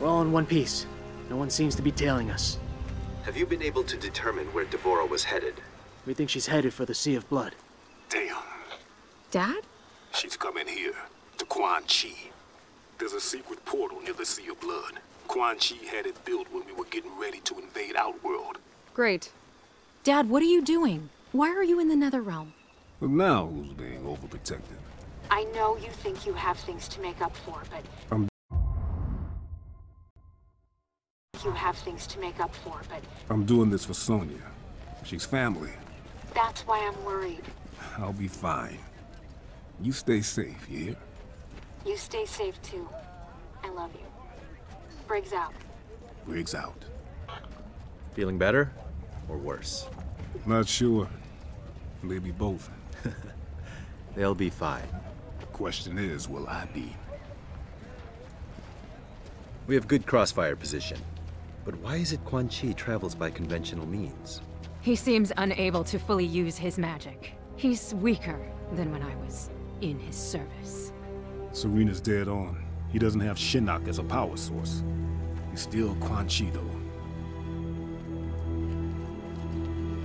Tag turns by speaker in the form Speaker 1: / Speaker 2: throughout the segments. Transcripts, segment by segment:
Speaker 1: We're all in one piece. No one seems to be tailing us.
Speaker 2: Have you been able to determine where D'Vorah was headed?
Speaker 1: We think she's headed for the Sea of Blood.
Speaker 3: Damn.
Speaker 4: Dad?
Speaker 3: She's coming here, to Quan Chi. There's a secret portal near the Sea of Blood. Quan Chi had it built when we were getting ready to invade Outworld.
Speaker 4: Great. Dad, what are you doing? Why are you in the Netherrealm?
Speaker 3: Well, now who's being overprotective?
Speaker 5: I know you think you have things to make up for, but...
Speaker 3: I'm-
Speaker 5: You have things to make up for, but
Speaker 3: I'm doing this for Sonya. She's family.
Speaker 5: that's why I'm worried.
Speaker 3: I'll be fine. You stay safe, you hear?
Speaker 5: You stay safe too. I love you. Briggs out.
Speaker 3: Briggs out.
Speaker 2: Feeling better? Or worse?
Speaker 3: Not sure. Maybe both.
Speaker 2: They'll be fine.
Speaker 3: The Question is, will I be?
Speaker 2: We have good crossfire position. But why is it Quan Chi travels by conventional means?
Speaker 4: He seems unable to fully use his magic. He's weaker than when I was in his service.
Speaker 3: Sareena's dead on. He doesn't have Shinnok as a power source. He's still Quan Chi, though.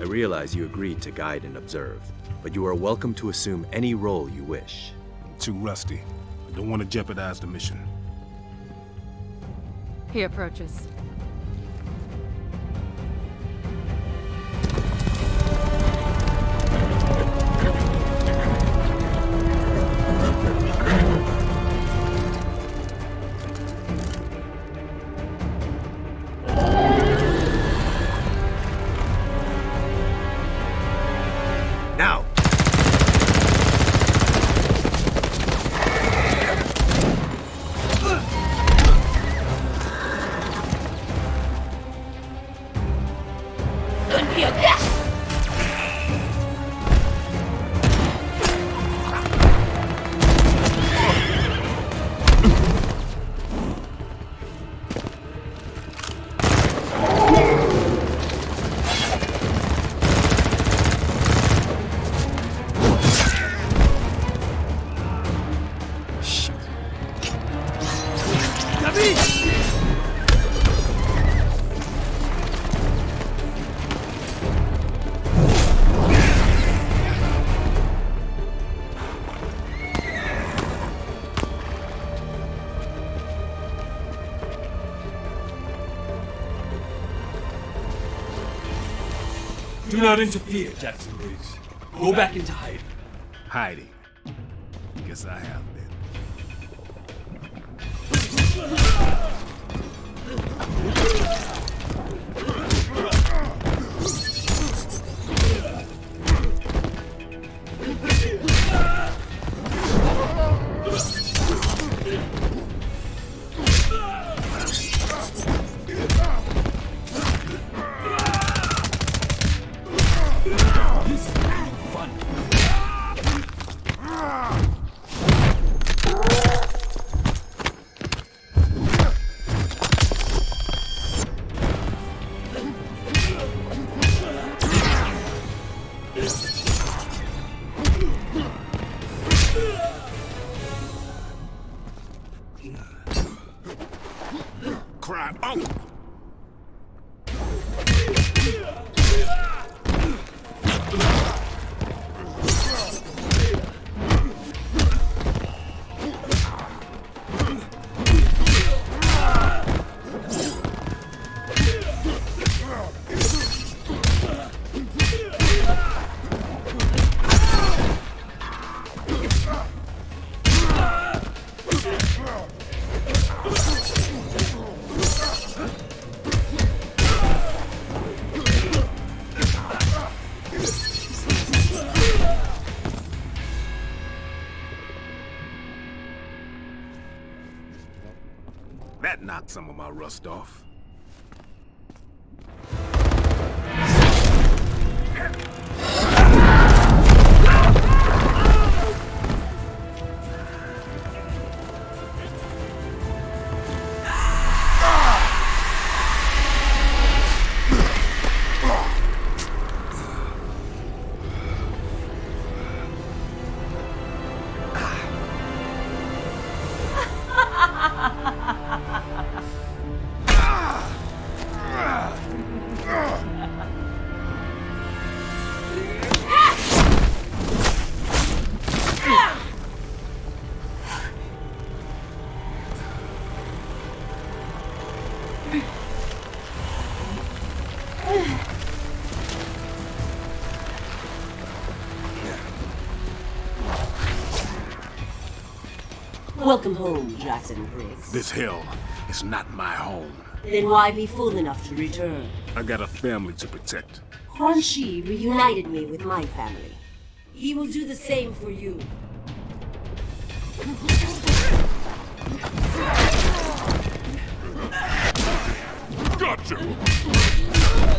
Speaker 2: I realize you agreed to guide and observe, but you are welcome to assume any role you wish.
Speaker 3: I'm too rusty. I don't want to jeopardize the mission.
Speaker 4: He approaches.
Speaker 6: Not interfere, Jackson Briggs. Go back into hiding.
Speaker 3: Hiding. Guess I have been. Knocked
Speaker 7: Welcome home, Jackson Briggs.
Speaker 3: This hell is not my home.
Speaker 7: Then why be fool enough to return?
Speaker 3: I got a family to protect.
Speaker 7: Quan Chi reunited me with my family. He will do the same for you.
Speaker 3: Gotcha! Cry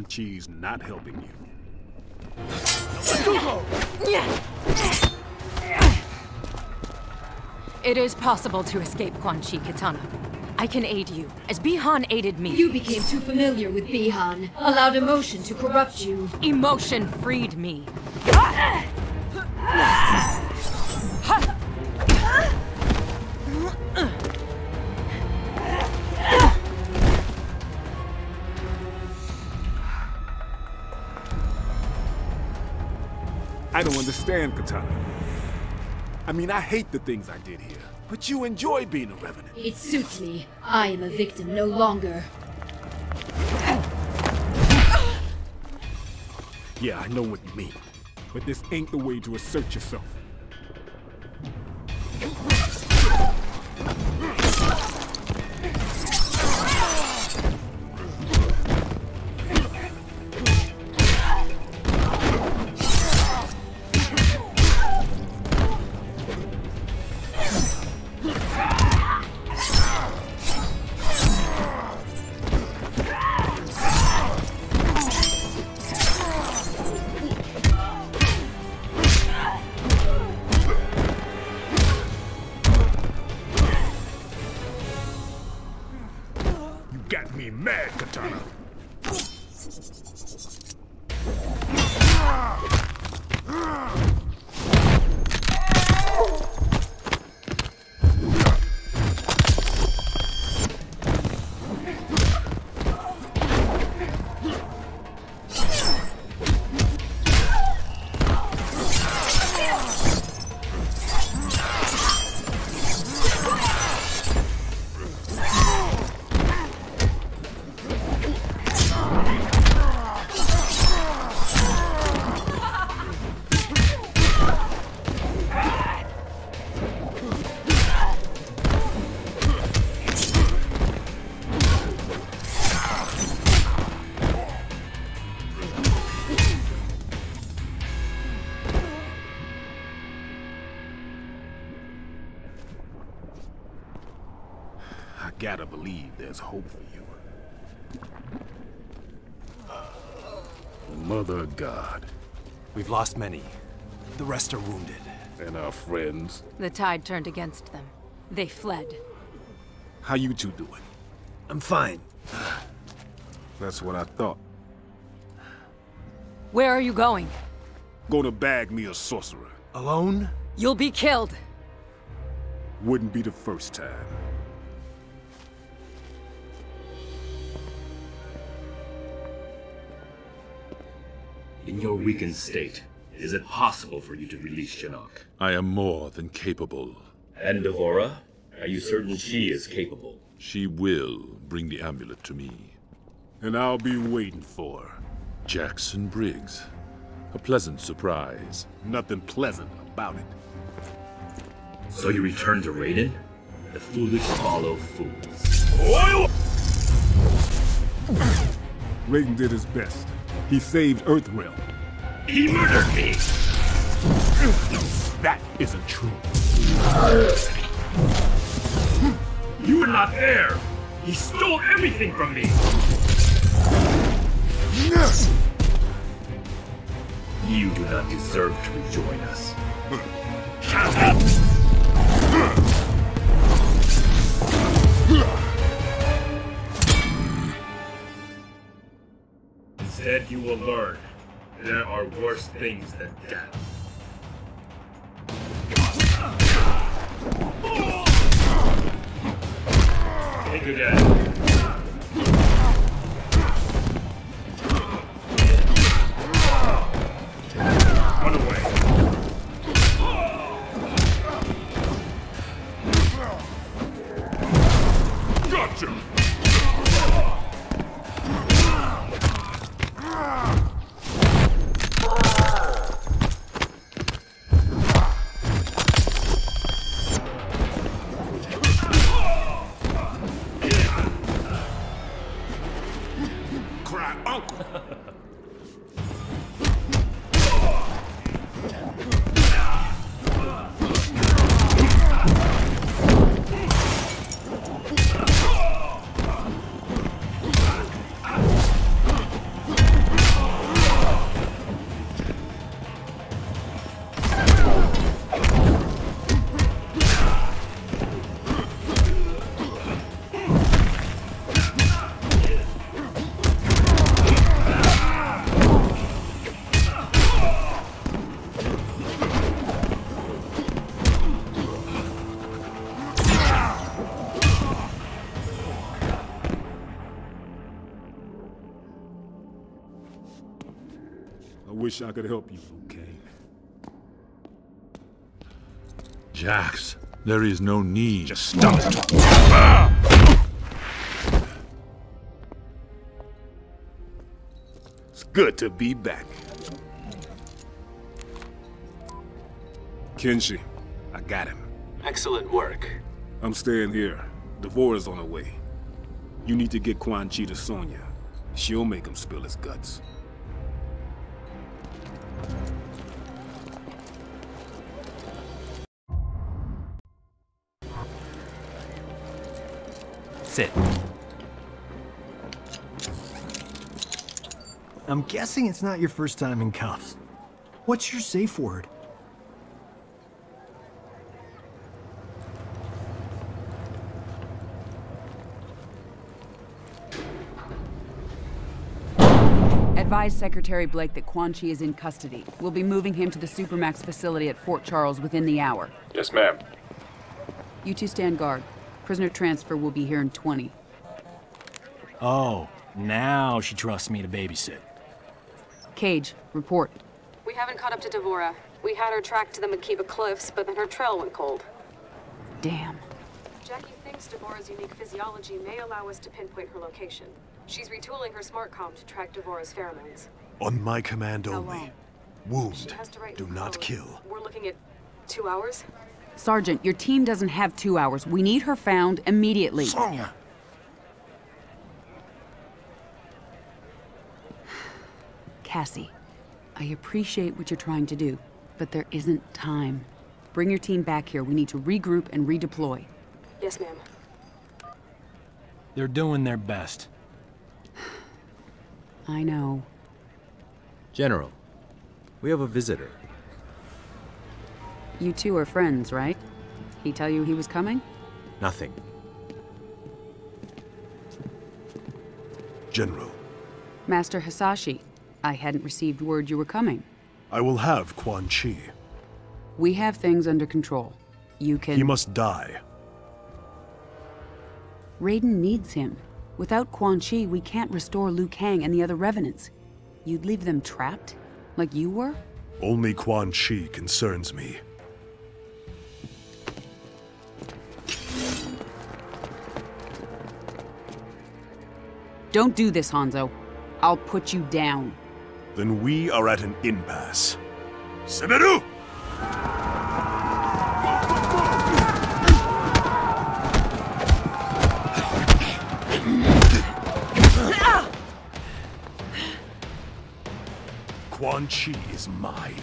Speaker 3: Quan Chi's not helping you.
Speaker 4: It is possible to escape Quan Chi Kitana. I can aid you, as Bi-Han aided me.
Speaker 8: You became too familiar with Bi-Han, allowed emotion to corrupt you.
Speaker 4: Emotion freed me.
Speaker 3: Don't understand, Kitana. I mean, I hate the things I did here, but you enjoy being a revenant.
Speaker 8: It suits me. I am a victim no longer.
Speaker 3: Yeah, I know what you mean, but this ain't the way to assert yourself. There's hope for you. Mother God.
Speaker 2: We've lost many. The rest are wounded.
Speaker 3: And our friends.
Speaker 4: The tide turned against them. They fled.
Speaker 3: How you two doing?
Speaker 2: I'm fine.
Speaker 3: That's what I thought.
Speaker 4: Where are you going?
Speaker 3: Gonna bag me a sorcerer.
Speaker 2: Alone?
Speaker 4: You'll be killed.
Speaker 3: Wouldn't be the first time.
Speaker 9: In your weakened state, Is it possible for you to release Shinnok?
Speaker 10: I am more than capable.
Speaker 9: And D'Vorah? Are you certain she is capable?
Speaker 10: She will bring the amulet to me.
Speaker 3: And I'll be waiting for her.
Speaker 10: Jackson Briggs. A pleasant surprise.
Speaker 3: Nothing pleasant about it.
Speaker 9: So you return to Raiden? The foolish follow fools.
Speaker 3: Raiden did his best. He saved Earthrealm.
Speaker 9: He murdered me!
Speaker 3: That isn't true.
Speaker 9: You were not there! He stole everything from me! You do not deserve to rejoin us. Instead, you will learn there are worse things than death. Think again.
Speaker 3: Wish I could help you, Liu Kang.
Speaker 10: Jax, there is no need.
Speaker 3: Just stop it! It's good to be back. Kenshi, I got him.
Speaker 2: Excellent work.
Speaker 3: I'm staying here. D'Vorah's on her way. You need to get Quan Chi to Sonya. She'll make him spill his guts.
Speaker 11: Sit. I'm guessing it's not your first time in cuffs. What's your safe word?
Speaker 12: Advise Secretary Blake that Quan Chi is in custody. We'll be moving him to the Supermax facility at Fort Charles within the hour.
Speaker 3: Yes, ma'am.
Speaker 12: You two stand guard. Prisoner transfer will be here in 20.
Speaker 11: Oh, now she trusts me to babysit.
Speaker 12: Cage, report.
Speaker 5: We haven't caught up to D'Vorah. We had her tracked to the Makiba Cliffs, but then her trail went cold.
Speaker 12: Damn.
Speaker 5: Jacqui thinks D'Vorah's unique physiology may allow us to pinpoint her location. She's retooling her smart comm to track D'Vorah's pheromones.
Speaker 13: On my command only.
Speaker 5: long?
Speaker 13: Wound.
Speaker 5: She has to write
Speaker 13: Do not
Speaker 5: code.
Speaker 13: kill.
Speaker 5: We're looking at two hours?
Speaker 12: Sergeant, your team doesn't have two hours. We need her found immediately.
Speaker 13: Sonya!
Speaker 12: Cassie, I appreciate what you're trying to do, but there isn't time. Bring your team back here. We need to regroup and redeploy.
Speaker 5: Yes, ma'am.
Speaker 11: They're doing their best.
Speaker 12: I know.
Speaker 2: General, we have a visitor.
Speaker 12: You two are friends, right? He tell you he was coming?
Speaker 2: Nothing.
Speaker 13: General,
Speaker 12: Master Hasashi, I hadn't received word you were coming.
Speaker 13: I will have Quan Chi.
Speaker 12: We have things under control. You can.
Speaker 13: He must die.
Speaker 12: Raiden needs him. Without Quan Chi, we can't restore Liu Kang and the other revenants. You'd leave them trapped? Like you were?
Speaker 13: Only Quan Chi concerns me.
Speaker 12: Don't do this, Hanzo. I'll put you down.
Speaker 13: Then we are at an impasse. Semeru! Quan Chi is mine.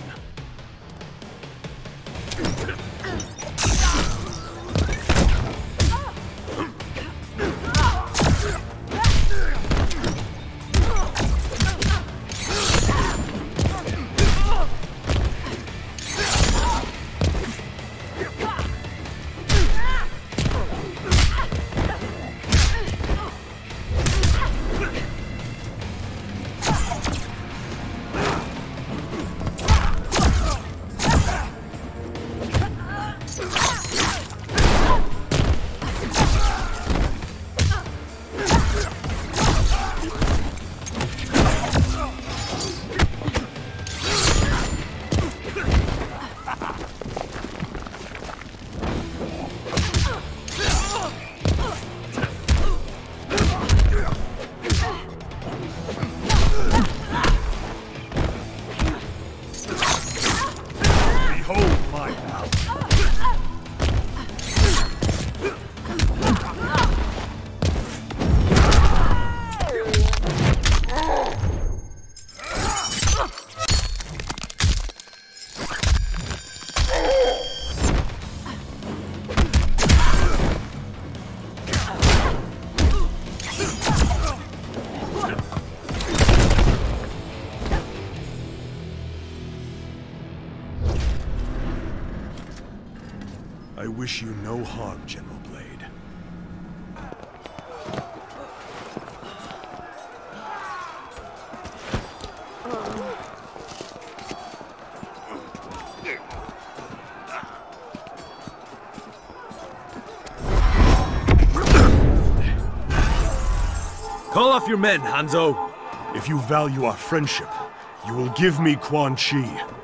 Speaker 13: Wish you no harm, General Blade.
Speaker 1: Call off your men, Hanzo.
Speaker 13: If you value our friendship, you will give me Quan Chi.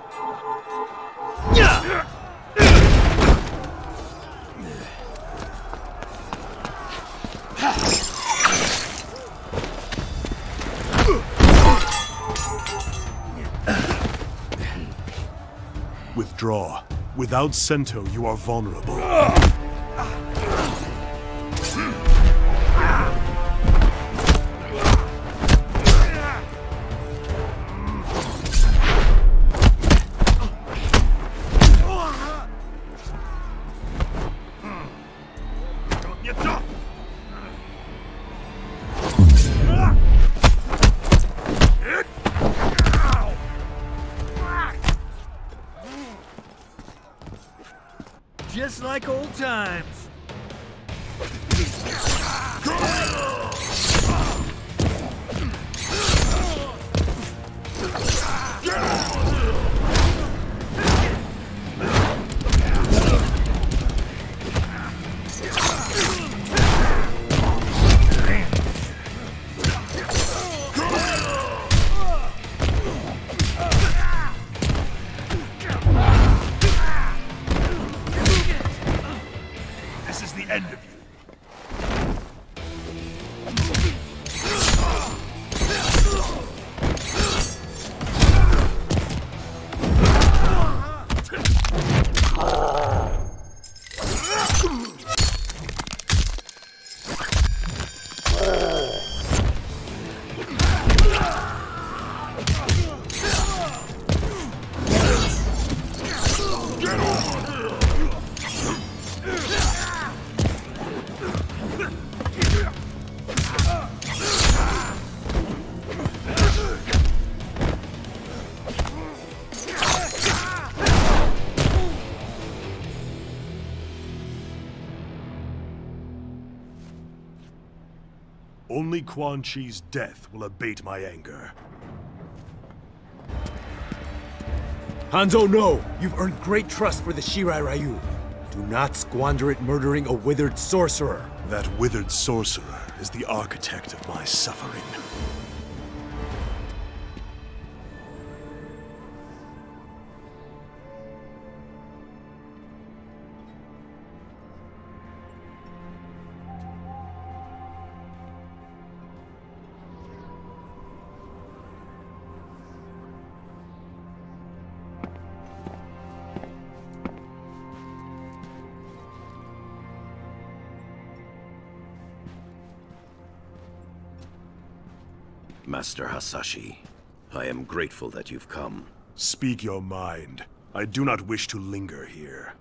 Speaker 13: Without Sento, you are vulnerable.
Speaker 14: Like old times.
Speaker 13: Only Quan Chi's death will abate my anger.
Speaker 1: Hanzo, no! You've earned great trust for the Shirai Ryu. Do not squander it murdering a withered sorcerer.
Speaker 13: That withered sorcerer is the architect of my suffering.
Speaker 15: Master Hasashi. I am grateful that you've come.
Speaker 13: Speak your mind. I do not wish to linger here.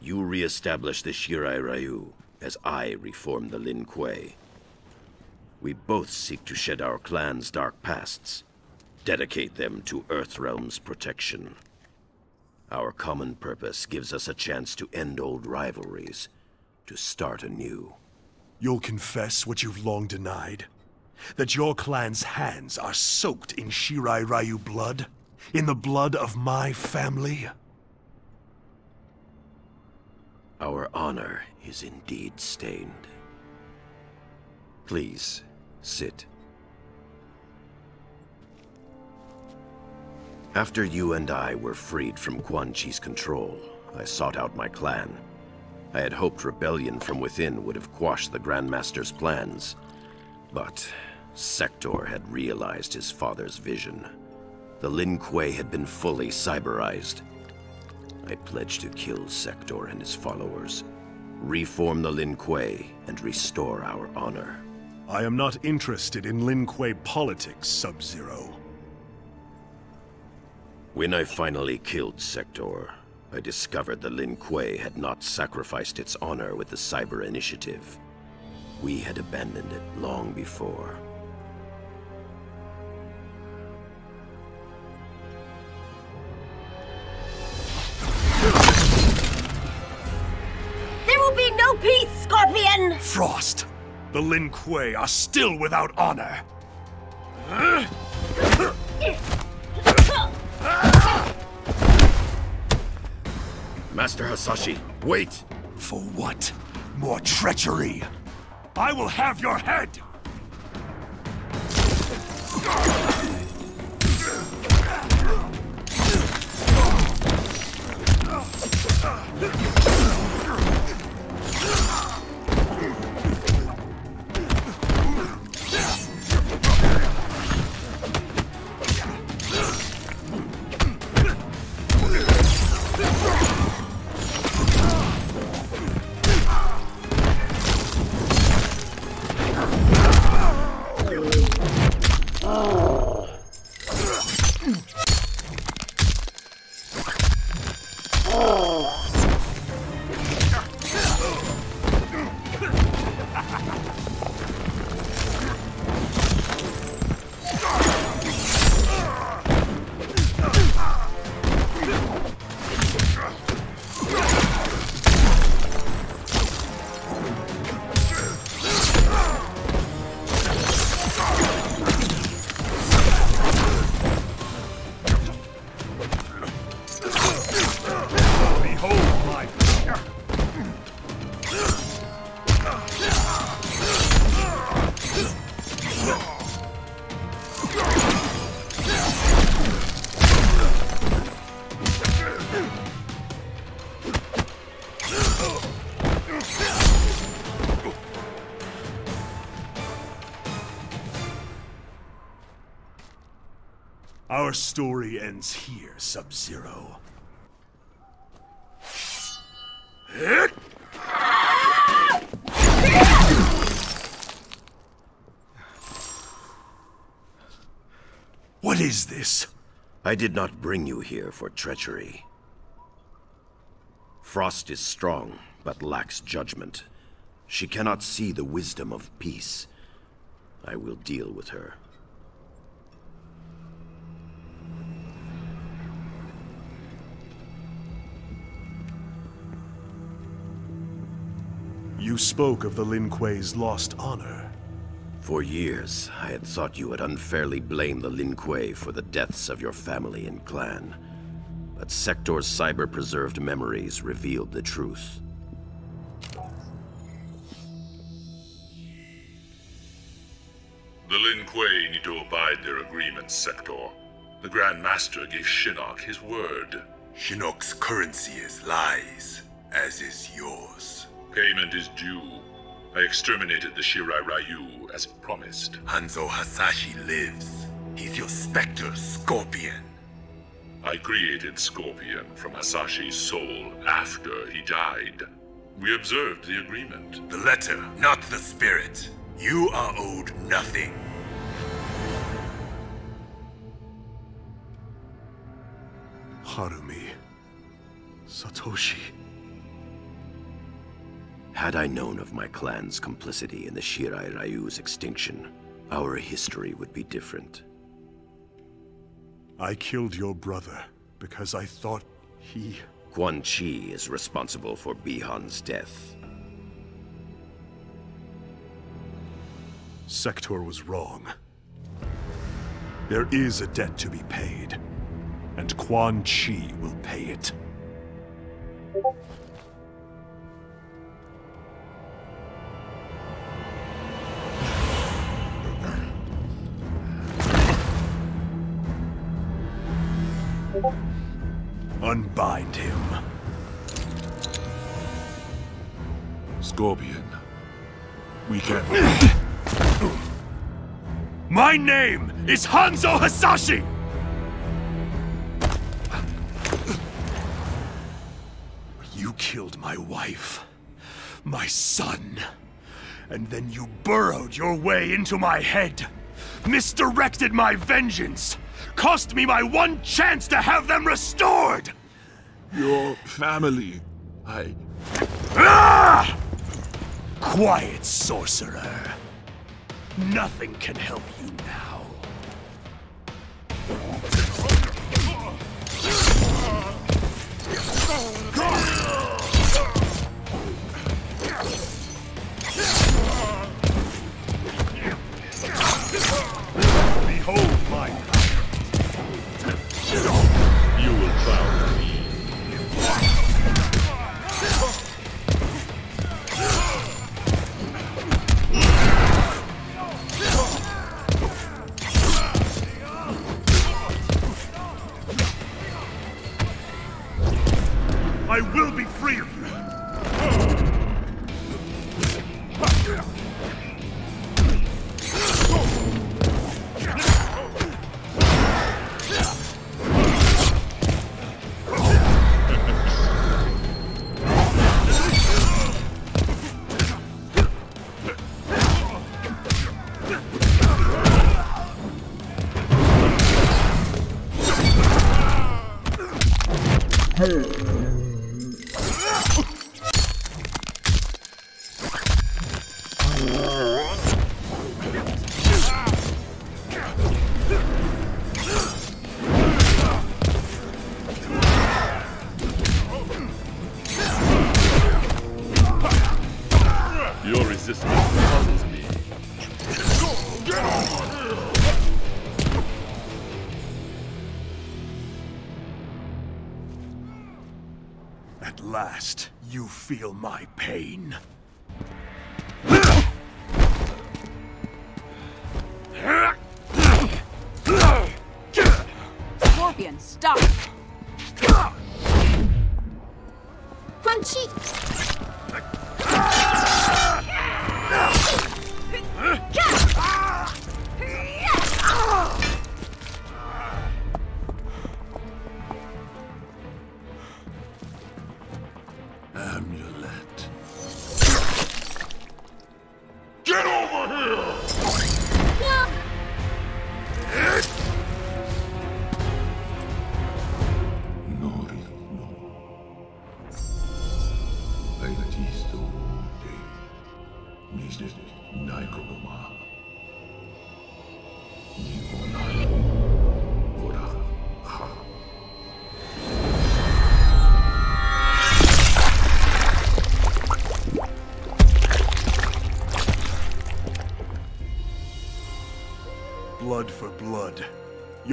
Speaker 15: You re-establish the Shirai Ryu, as I reform the Lin Kuei. We both seek to shed our clan's dark pasts, dedicate them to Earthrealm's protection. Our common purpose gives us a chance to end old rivalries, to start anew.
Speaker 13: You'll confess what you've long denied? That your clan's hands are soaked in Shirai Ryu blood? In the blood of my family?
Speaker 15: Our honor is indeed stained. Please, sit. After you and I were freed from Quan Chi's control, I sought out my clan. I had hoped rebellion from within would have quashed the Grandmaster's plans. But Sektor had realized his father's vision. The Lin Kuei had been fully cyberized. I pledged to kill Sektor and his followers, reform the Lin Kuei, and restore our honor.
Speaker 13: I am not interested in Lin Kuei politics, Sub-Zero.
Speaker 15: When I finally killed Sektor, I discovered the Lin Kuei had not sacrificed its honor with the Cyber Initiative. We had abandoned it long before.
Speaker 7: There will be no peace, Scorpion!
Speaker 13: Frost! The Lin Kuei are still without honor!
Speaker 15: Master Hasashi, wait!
Speaker 13: For what? More treachery! I will have your head! Behold story ends here, Sub-Zero. What is this?
Speaker 15: I did not bring you here for treachery. Frost is strong, but lacks judgment. She cannot see the wisdom of peace. I will deal with her.
Speaker 13: You spoke of the Lin Kuei's lost honor.
Speaker 15: For years, I had thought you had unfairly blamed the Lin Kuei for the deaths of your family and clan. But Sektor's cyber-preserved memories revealed the truth.
Speaker 10: The Lin Kuei need to abide their agreements, Sektor. The Grand Master gave Shinnok his word.
Speaker 16: Shinnok's currency is lies, as is yours.
Speaker 10: Payment is due. I exterminated the Shirai Ryu as promised.
Speaker 16: Hanzo Hasashi lives. He's your Spectre Scorpion.
Speaker 10: I created Scorpion from Hasashi's soul after he died. We observed the agreement.
Speaker 16: The letter, not the spirit. You are owed nothing.
Speaker 13: Harumi. Satoshi.
Speaker 15: Had I known of my clan's complicity in the Shirai Ryu's extinction, our history would be different.
Speaker 13: I killed your brother because I thought he...
Speaker 15: Quan Chi is responsible for Bi-Han's death.
Speaker 13: Sektor was wrong. There is a debt to be paid, and Quan Chi will pay it.
Speaker 2: Scorpion. We can...
Speaker 13: My name is Hanzo Hasashi! You killed my wife, my son, and then you burrowed your way into my head, misdirected my vengeance, cost me my one chance to have them restored!
Speaker 2: Your family, I...
Speaker 13: Ah! Quiet, sorcerer. Nothing can help you now. Last, you feel my pain.
Speaker 12: Scorpion, stop!
Speaker 8: Crunchy!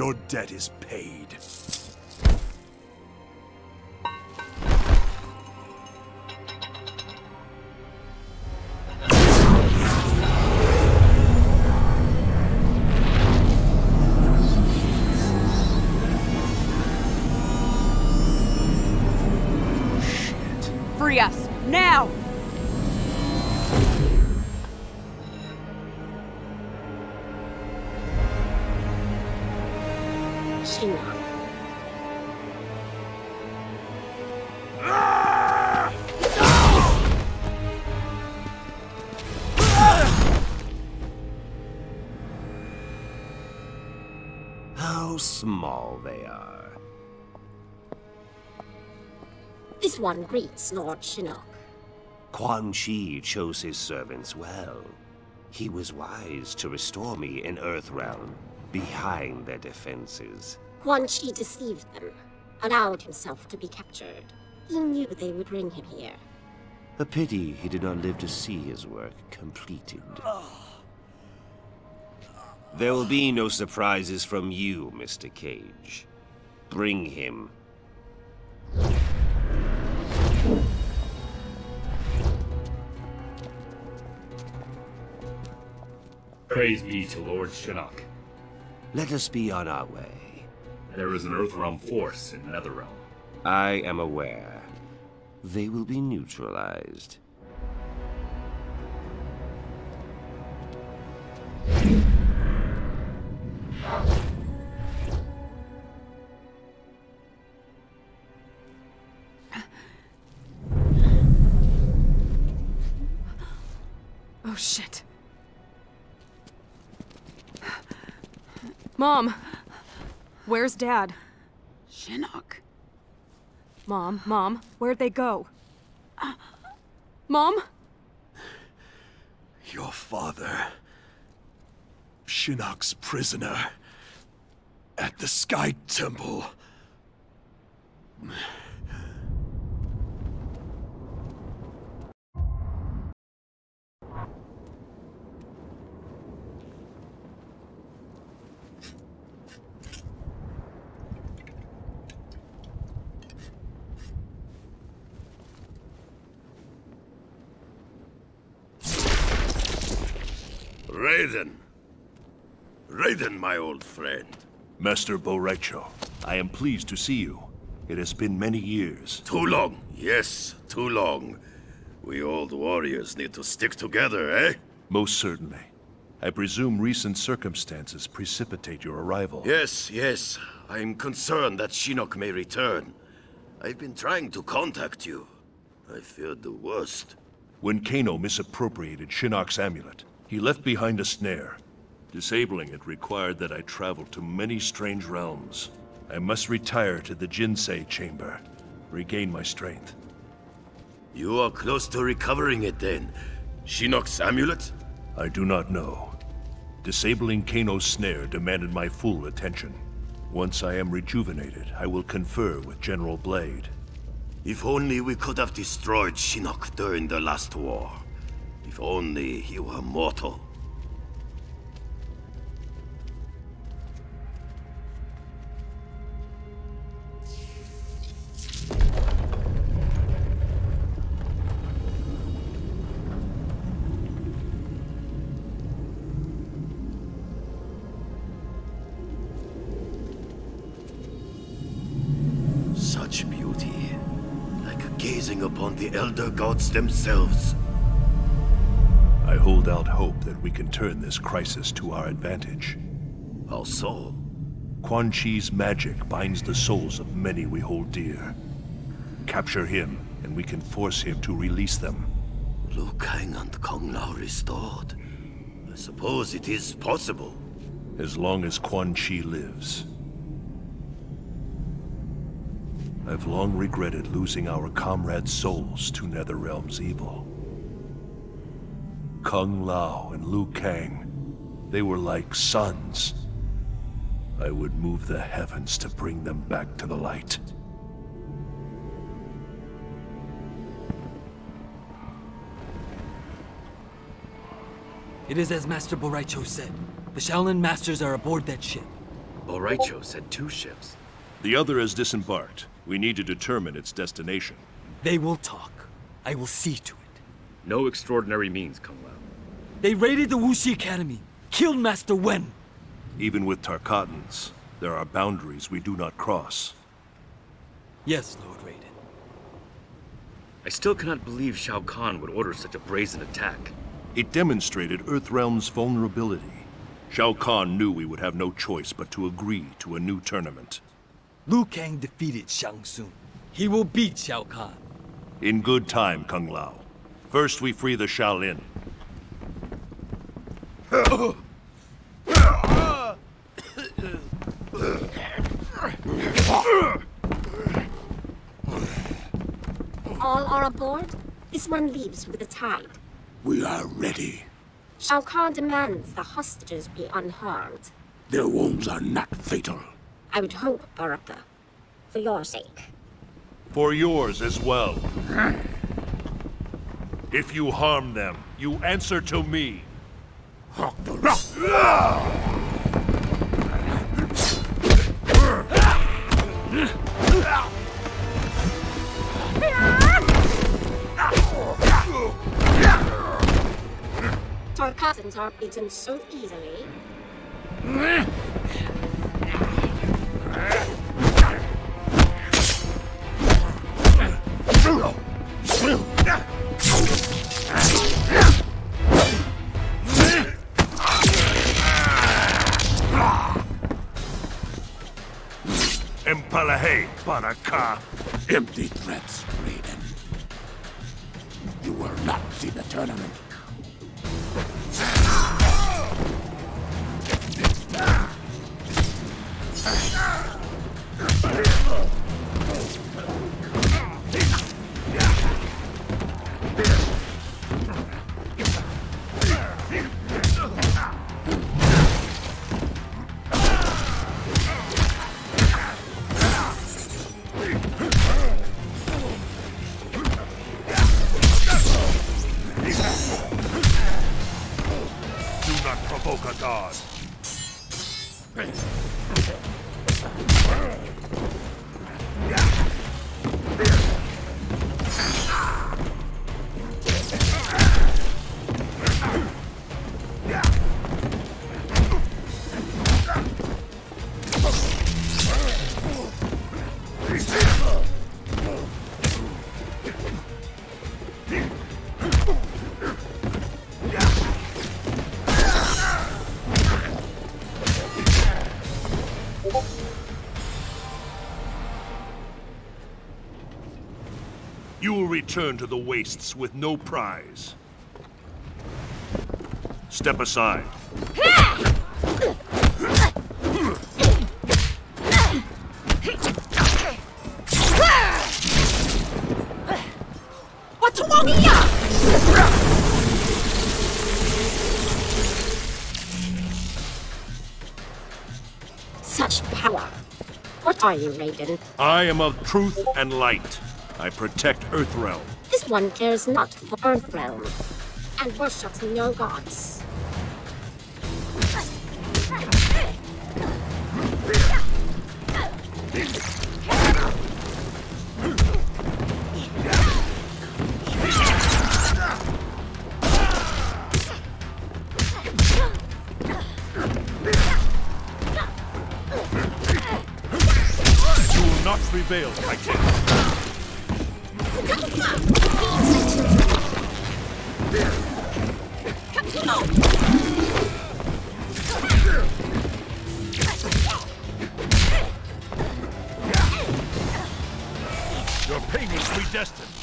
Speaker 13: Your debt is
Speaker 17: One greets Lord Shinnok.
Speaker 18: Quan Chi chose his servants well. He was wise to restore me in Earthrealm, behind their defenses.
Speaker 17: Quan Chi deceived them, allowed himself to be captured. He knew they would bring him here.
Speaker 18: A pity he did not live to see his work completed. There will be no surprises from you, Mr. Cage. Bring him.
Speaker 9: Praise be to Lord Shinnok.
Speaker 18: Let us be on our way.
Speaker 9: There is an Earthrealm force in Netherrealm.
Speaker 18: I am aware. They will be neutralized.
Speaker 5: Oh shit. Mom! Where's Dad?
Speaker 12: Shinnok.
Speaker 5: Mom, Mom, where'd they go? Mom?
Speaker 13: Your father. Shinnok's prisoner. At the Sky Temple.
Speaker 15: Raiden. Raiden, my old friend.
Speaker 19: Master Bo' I am pleased to see you. It has been many years.
Speaker 15: Too long. Yes, too long. We old warriors need to stick together, eh?
Speaker 19: Most certainly. I presume recent circumstances precipitate your arrival.
Speaker 15: Yes, yes. I'm concerned that Shinnok may return. I've been trying to contact you. I feared the worst.
Speaker 19: When Kano misappropriated Shinnok's amulet, he left behind a snare. Disabling it required that I travel to many strange realms. I must retire to the Jinsei chamber, regain my strength.
Speaker 15: You are close to recovering it then. Shinnok's amulet?
Speaker 19: I do not know. Disabling Kano's snare demanded my full attention. Once I am rejuvenated, I will confer with General Blade.
Speaker 15: If only we could have destroyed Shinnok during the last war. If only he were mortal. Such beauty, like gazing upon the Elder Gods themselves.
Speaker 19: I hold out hope that we can turn this crisis to our advantage.
Speaker 15: How so?
Speaker 19: Quan Chi's magic binds the souls of many we hold dear. Capture him, and we can force him to release them.
Speaker 15: Liu Kang and Kung Lao restored. I suppose it is possible.
Speaker 19: As long as Quan Chi lives. I've long regretted losing our comrades' souls to Netherrealm's evil. Kung Lao and Liu Kang, they were like sons. I would move the heavens to bring them back to the light.
Speaker 6: It is as Master Bo' Rai Cho said. The Shaolin Masters are aboard that ship.
Speaker 20: Bo' Rai Cho said two ships.
Speaker 19: The other has disembarked. We need to determine its destination.
Speaker 6: They will talk. I will see to it.
Speaker 20: No extraordinary means, Kung Lao.
Speaker 6: They raided the Wu Shi Academy, killed Master Wen.
Speaker 19: Even with Tarkatans, there are boundaries we do not cross.
Speaker 6: Yes, Lord Raiden.
Speaker 20: I still cannot believe Shao Kahn would order such a brazen attack.
Speaker 19: It demonstrated Earthrealm's vulnerability. Shao Kahn knew we would have no choice but to agree to a new tournament.
Speaker 6: Liu Kang defeated Shang Tsung. He will beat Shao Kahn.
Speaker 19: In good time, Kung Lao. First we free the Shaolin.
Speaker 17: All are aboard? This one leaves with the tide.
Speaker 16: We are ready.
Speaker 17: Shao Kahn demands the hostages be unharmed.
Speaker 16: Their wounds are not fatal.
Speaker 17: I would hope, Baraka. For your sake.
Speaker 19: For yours as well. If you harm them, you answer to me.
Speaker 17: Cousins are beaten so easily.
Speaker 16: Empalahe, Baraka. Empty threats, Raiden. You will not see the tournament.
Speaker 19: Return to the wastes with no prize. Step aside.
Speaker 17: What's wrong here? Such power. What are you, Raiden?
Speaker 19: I am of truth and light. I protect Earthrealm.
Speaker 17: This one cares not for Earthrealm, and worships no gods.
Speaker 19: You pain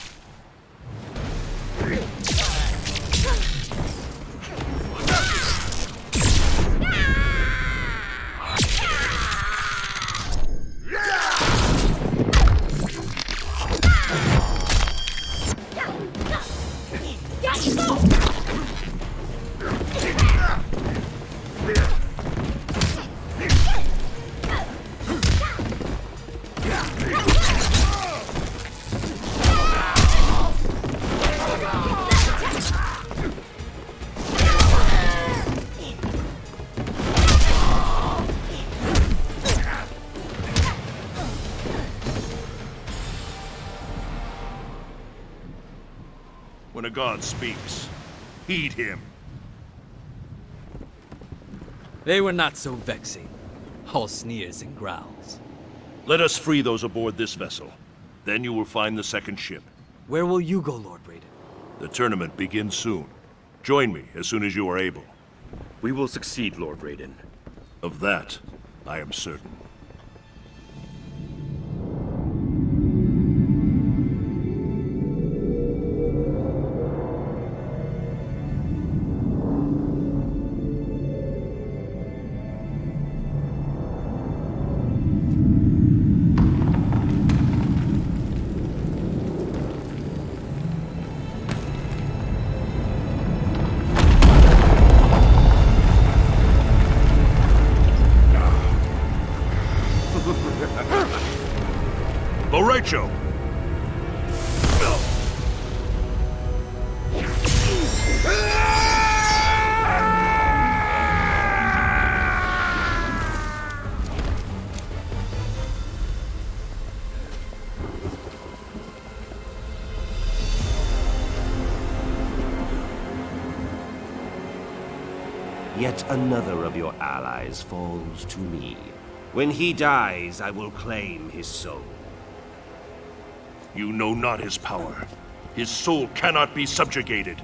Speaker 19: god speaks, heed him.
Speaker 6: They were not so vexing. All sneers and growls.
Speaker 19: Let us free those aboard this vessel. Then you will find the second ship.
Speaker 6: Where will you go, Lord Raiden?
Speaker 19: The tournament begins soon. Join me as soon as you are able.
Speaker 20: We will succeed, Lord Raiden.
Speaker 19: Of that, I am certain.
Speaker 18: Another of your allies falls to me. When he dies, I will claim his soul.
Speaker 19: You know not his power. His soul cannot be subjugated.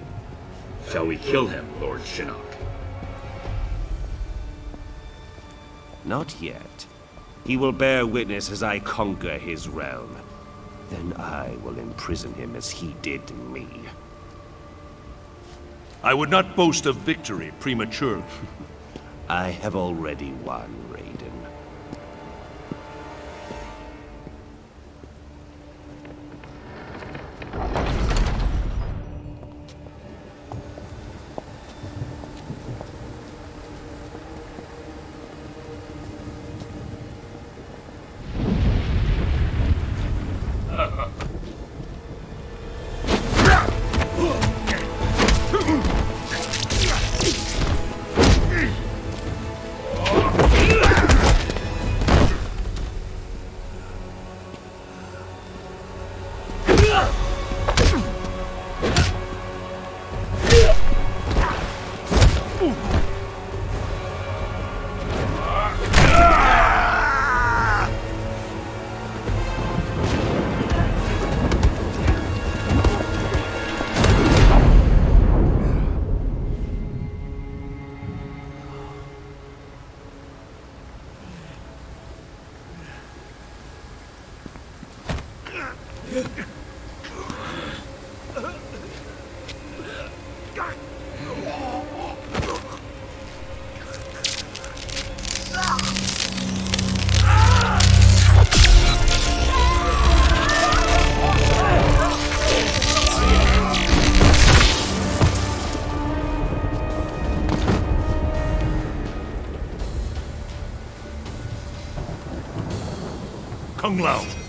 Speaker 20: Shall we kill him, Lord Shinnok?
Speaker 18: Not yet. He will bear witness as I conquer his realm. Then I will imprison him as he did me.
Speaker 19: I would not boast of victory prematurely.
Speaker 18: I have already won,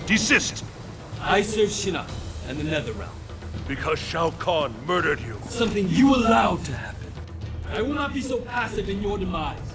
Speaker 19: desist!
Speaker 6: I serve Shinnok and the Netherrealm.
Speaker 19: Because Shao Kahn murdered you.
Speaker 6: Something you allowed to happen. I will not be so passive in your demise.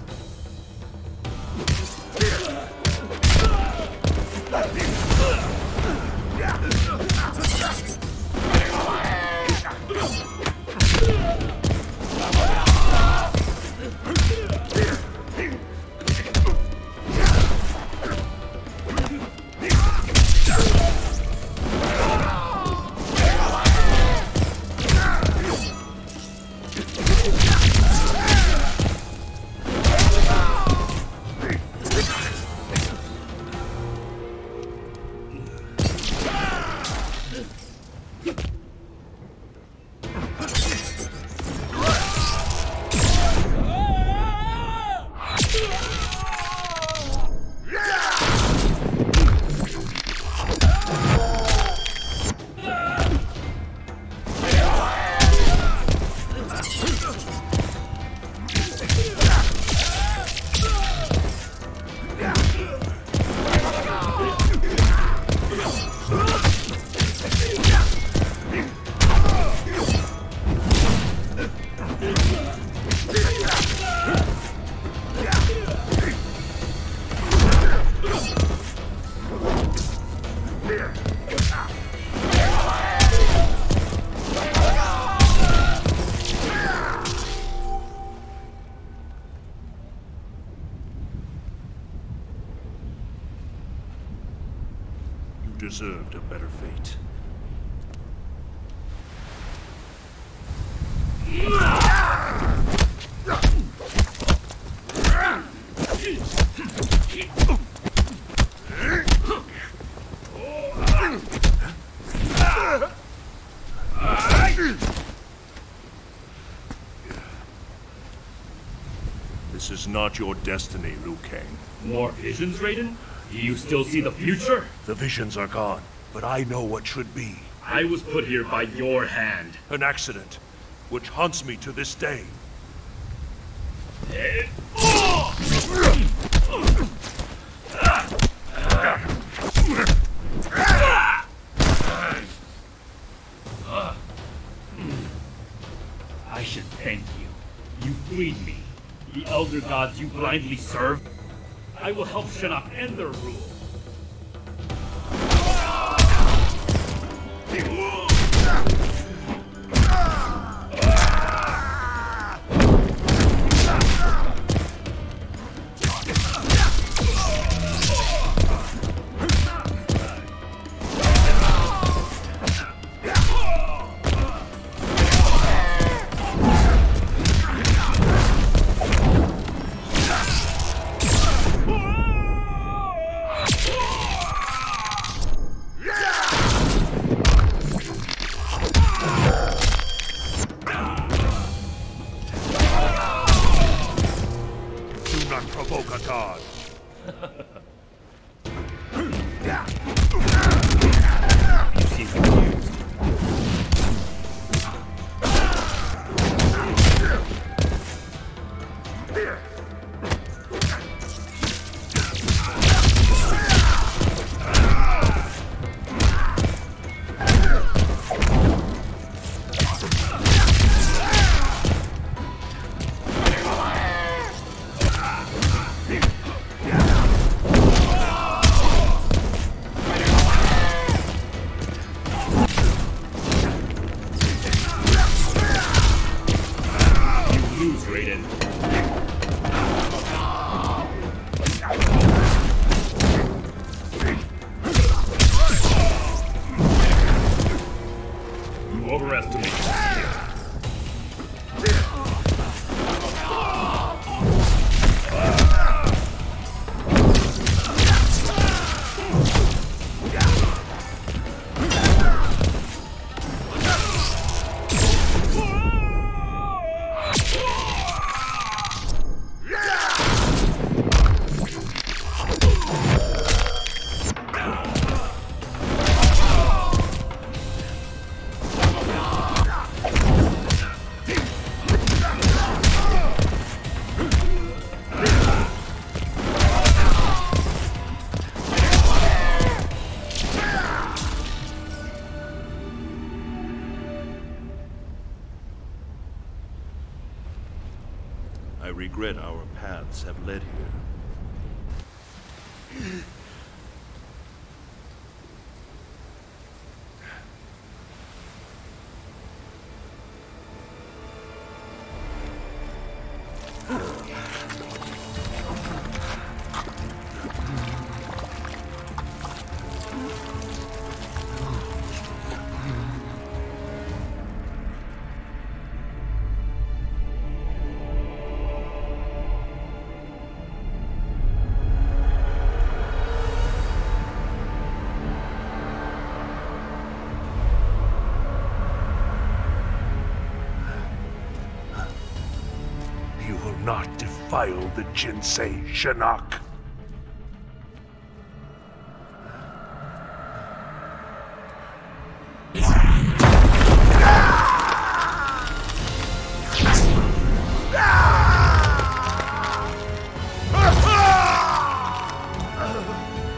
Speaker 19: You is not your destiny, Liu Kang.
Speaker 9: More visions, Raiden? Do you still see the future?
Speaker 19: The visions are gone, but I know what should be.
Speaker 9: I was put here by your hand.
Speaker 19: An accident, which haunts me to this day.
Speaker 9: Eh? The Gods you blindly serve. I will help Shinnok end their rule.
Speaker 19: The Jinsei, Shinnok.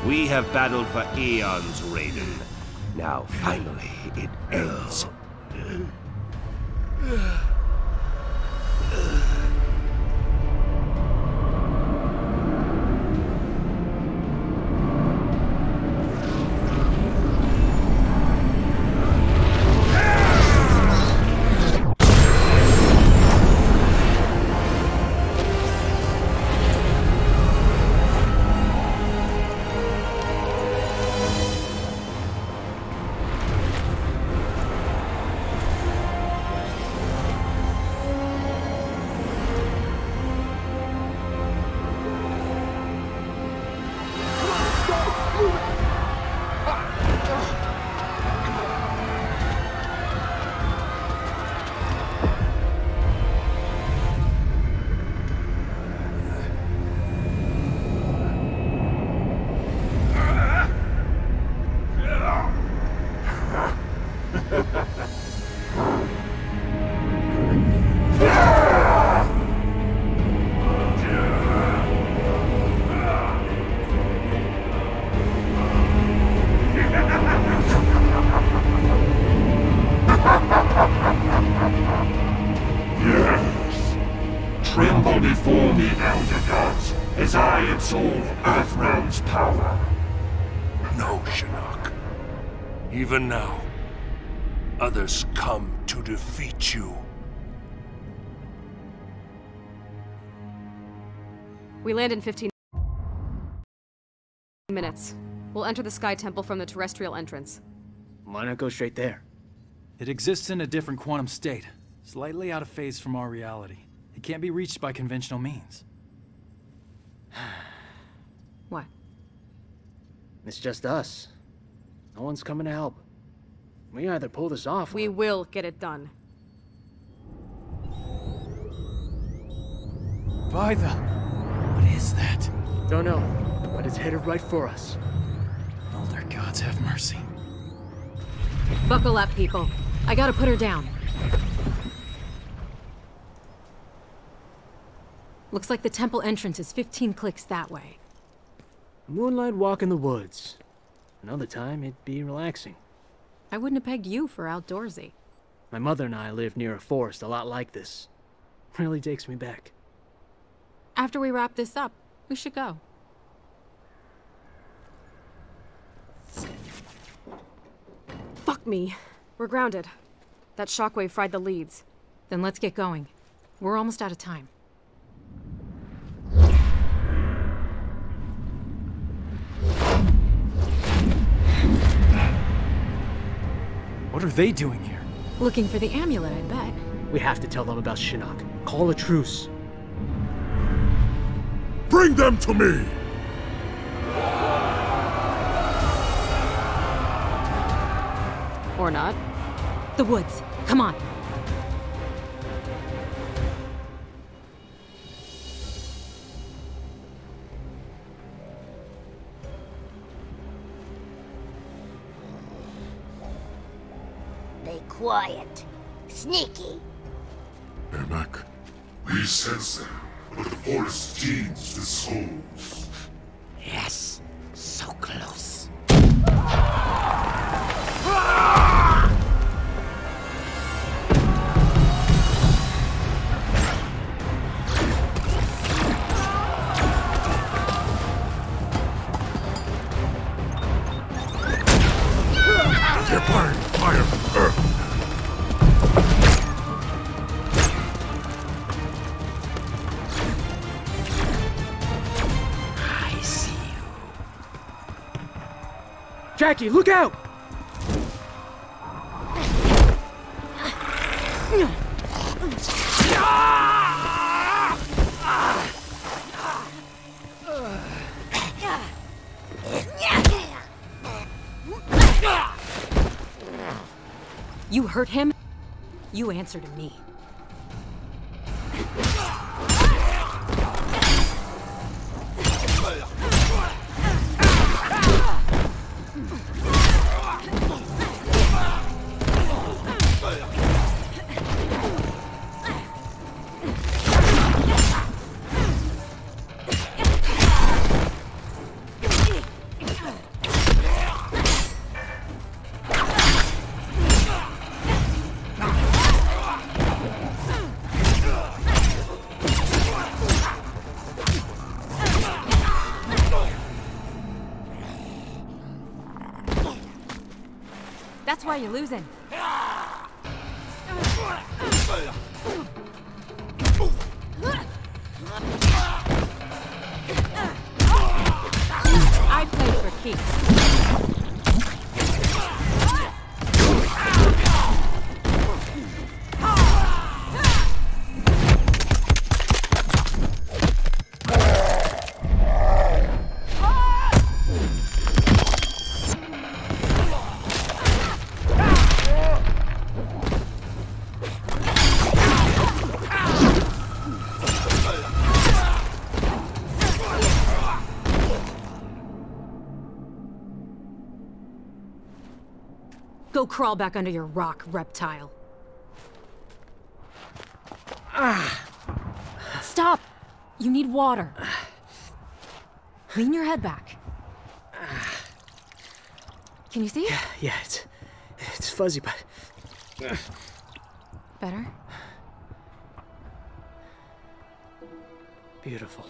Speaker 18: We have battled for eons, Raiden. Now, finally, it ends.
Speaker 5: Land in 15 minutes. We'll enter the Sky Temple from the terrestrial entrance.
Speaker 21: Why not go straight there?
Speaker 1: It exists in a different quantum state, slightly out of phase from our reality. It can't be reached by conventional means.
Speaker 5: What?
Speaker 21: It's just us. No one's coming to help. We either pull this off
Speaker 5: We will get it done.
Speaker 1: By the... What
Speaker 11: is that?
Speaker 1: Don't know, but it's headed right for us.
Speaker 11: Elder gods have mercy.
Speaker 4: Buckle up, people. I gotta put her down. Looks like the temple entrance is 15 clicks that way.
Speaker 1: Moonlight walk in the woods. Another time, it'd be relaxing.
Speaker 4: I wouldn't have pegged you for outdoorsy.
Speaker 1: My mother and I lived near a forest a lot like this. Really takes me back.
Speaker 4: After we wrap this up, we should go.
Speaker 5: Fuck me. We're grounded. That shockwave fried the leads.
Speaker 4: Then let's get going. We're almost out of time.
Speaker 11: What are they doing here?
Speaker 4: Looking for the amulet, I bet.
Speaker 1: We have to tell them about Shinnok. Call a truce.
Speaker 16: Bring them to me!
Speaker 5: Or not.
Speaker 4: The woods. Come on.
Speaker 17: They quiet. Sneaky.
Speaker 16: Ermac,
Speaker 10: We sense them, but the forest teems with souls.
Speaker 1: Jacqui, look out!
Speaker 4: You hurt him? You answer to me. That's why you're losing. Crawl back under your rock, reptile.
Speaker 1: Ah!
Speaker 4: Stop! You need water. Lean your head back. Can you see?
Speaker 1: Yeah, yeah it's it's fuzzy, but
Speaker 4: Better?
Speaker 1: beautiful.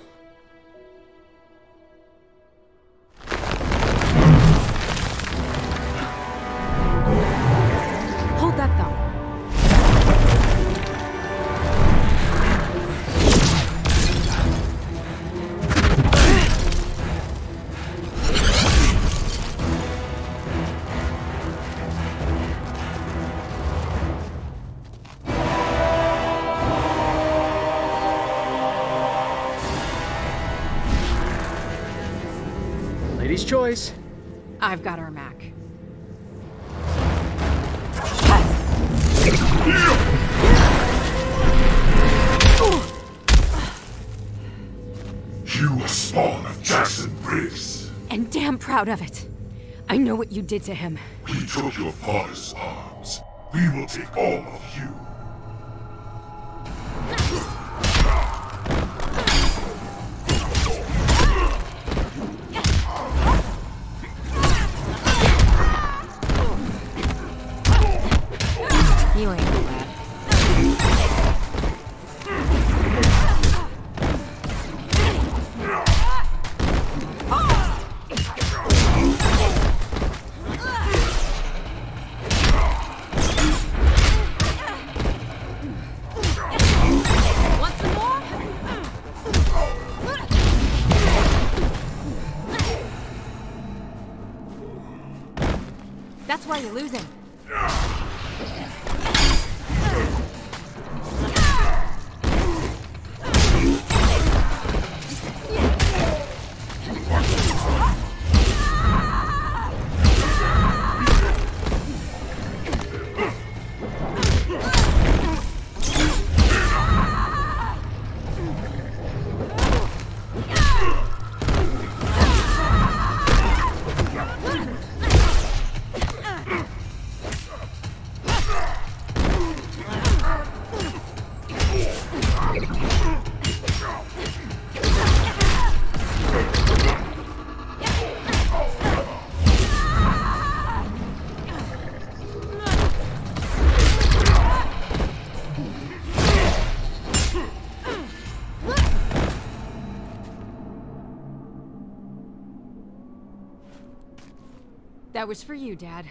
Speaker 4: choice. I've got
Speaker 1: Ermac. You
Speaker 4: are spawn of Jackson
Speaker 10: Briggs.
Speaker 4: And damn proud of it. I know what you did to him.
Speaker 13: We took your father's arms. We will take all of you.
Speaker 4: Why you're losing. That was for you, Dad.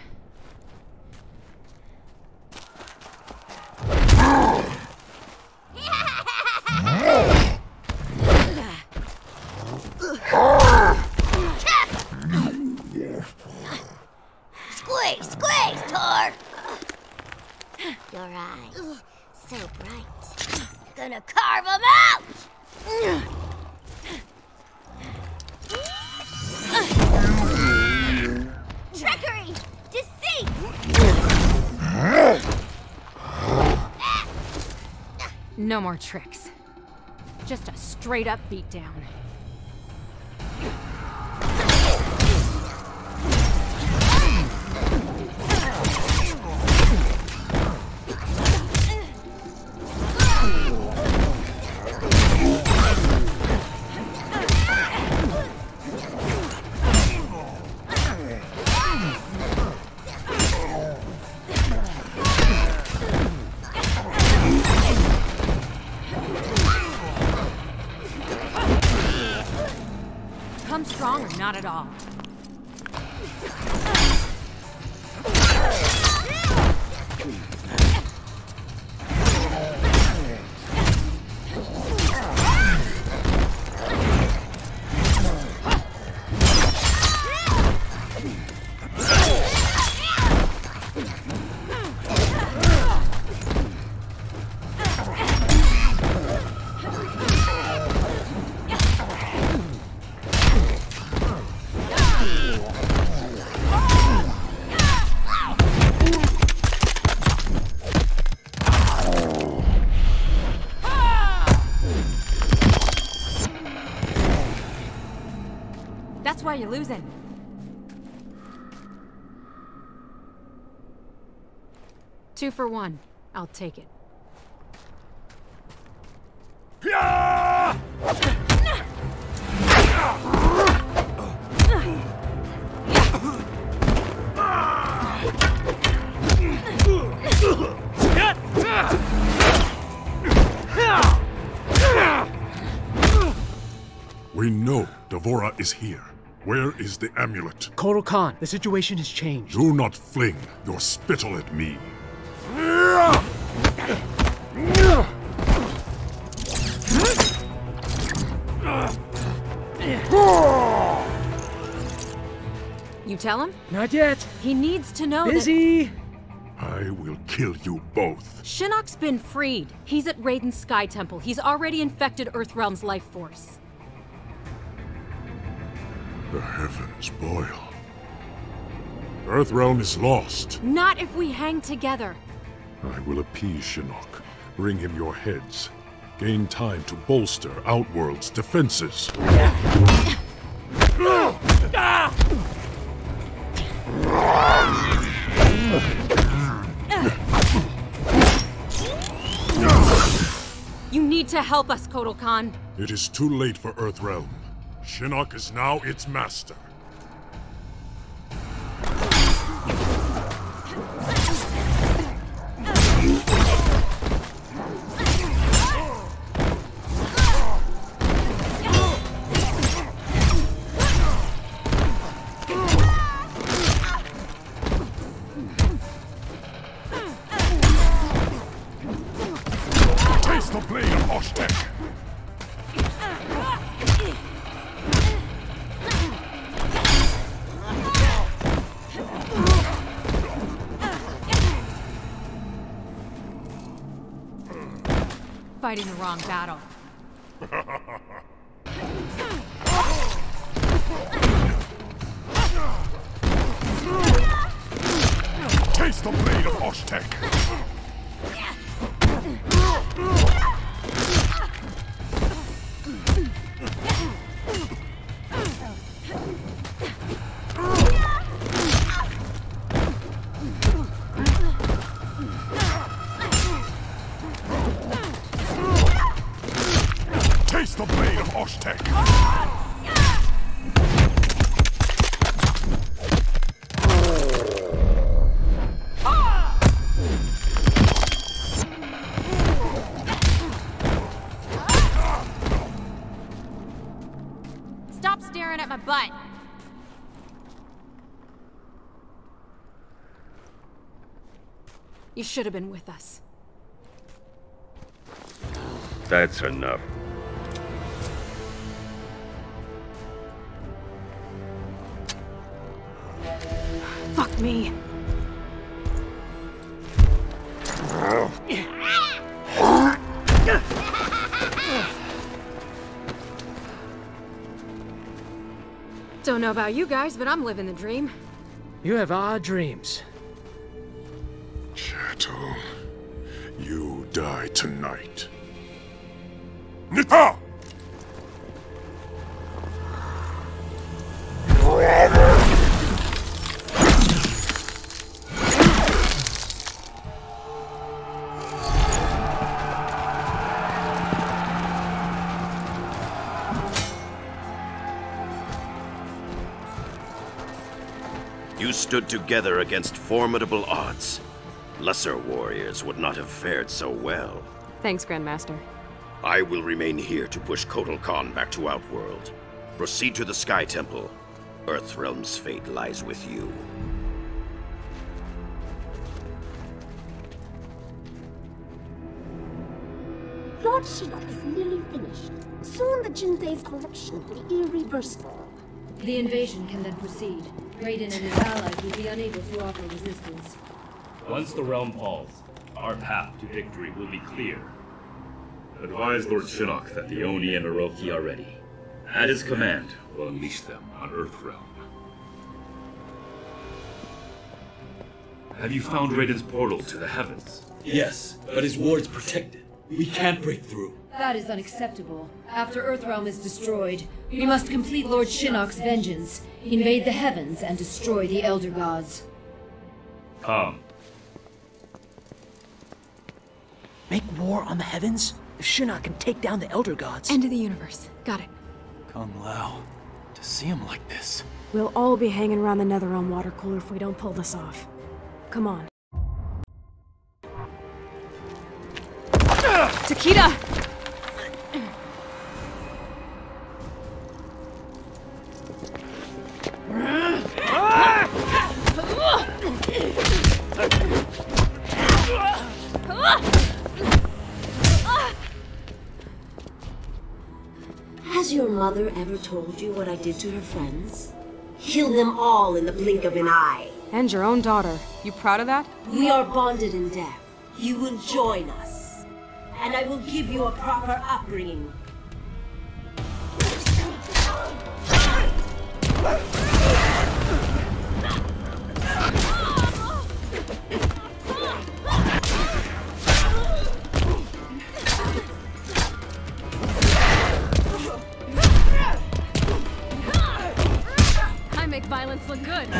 Speaker 4: No more tricks. Just a straight up beatdown. You're losing. Two for one. I'll take it.
Speaker 13: We know D'Vorah is here. Where is the amulet?
Speaker 1: Kotal Khan, the situation has changed.
Speaker 13: Do not fling your spittle at me.
Speaker 4: You tell him?
Speaker 1: Not yet.
Speaker 4: He needs to know
Speaker 1: Busy.
Speaker 13: I will kill you both.
Speaker 4: that Shinnok's been freed. He's at Raiden's Sky Temple. He's already infected Earthrealm's life force.
Speaker 13: The heavens boil. Earthrealm is lost.
Speaker 4: Not if we hang together.
Speaker 13: I will appease Shinnok. Bring him your heads. Gain time to bolster Outworld's defenses.
Speaker 4: You need to help us, Kotal Khan.
Speaker 22: It is too late for Earthrealm. Shinnok is now its master.
Speaker 4: Fighting the wrong battle.
Speaker 22: Taste the blade of
Speaker 4: Osh-Tekk! Should have been with us.
Speaker 10: That's enough.
Speaker 4: Fuck me. Don't know about you guys, but I'm living the dream.
Speaker 1: You have odd dreams.
Speaker 22: Die tonight.
Speaker 15: You stood together against formidable odds. Lesser warriors would not have fared so well.
Speaker 5: Thanks, Grandmaster.
Speaker 15: I will remain here to push Kotal Khan back to Outworld. Proceed to the Sky Temple. Earthrealm's fate lies with you.
Speaker 17: Lord Shinnok is nearly finished. Soon the Jinsei's corruption will be irreversible.
Speaker 8: The invasion can then proceed. Raiden and his allies will be unable to offer resistance.
Speaker 9: Once the realm falls, our path to victory will be clear.
Speaker 20: Advise Lord Shinnok that the Oni and Oroki are ready. At his command, we'll unleash them on Earthrealm. Have you found Raiden's portal to the heavens?
Speaker 6: Yes, but his ward's protected. We can't break through.
Speaker 8: That is unacceptable. After Earthrealm is destroyed, we must complete Lord Shinnok's vengeance, invade the heavens, and destroy the Elder Gods.
Speaker 9: Come.
Speaker 1: Make war on the heavens? If Shinnok can take down the Elder Gods.
Speaker 5: End of the universe. Got it.
Speaker 11: Kung Lao. To see him like this.
Speaker 5: We'll all be hanging around the Netherrealm water cooler if we don't pull this off. Come on. Takeda!
Speaker 7: Mother ever told you what I did to her friends? Kill them all in the blink of an eye.
Speaker 5: And your own daughter. You proud of that?
Speaker 7: We are bonded in death. You will join us. And I will give you a proper upbringing.
Speaker 4: Violence look good. Get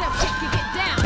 Speaker 4: up, Jacqui, get down!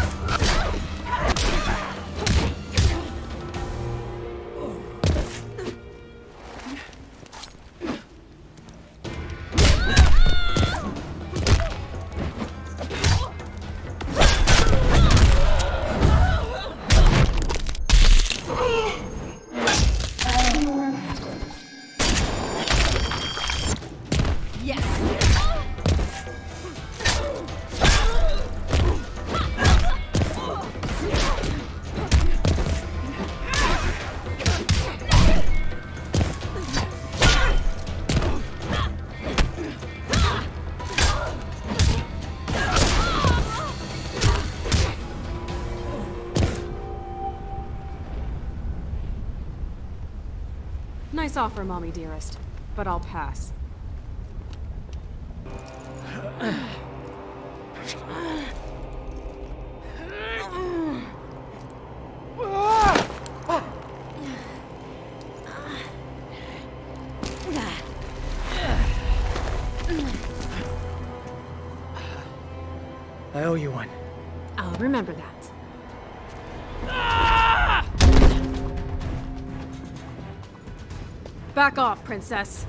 Speaker 5: Nice offer, Mommy dearest, but I'll pass.
Speaker 1: I owe you one.
Speaker 5: I'll remember that. Back off, princess.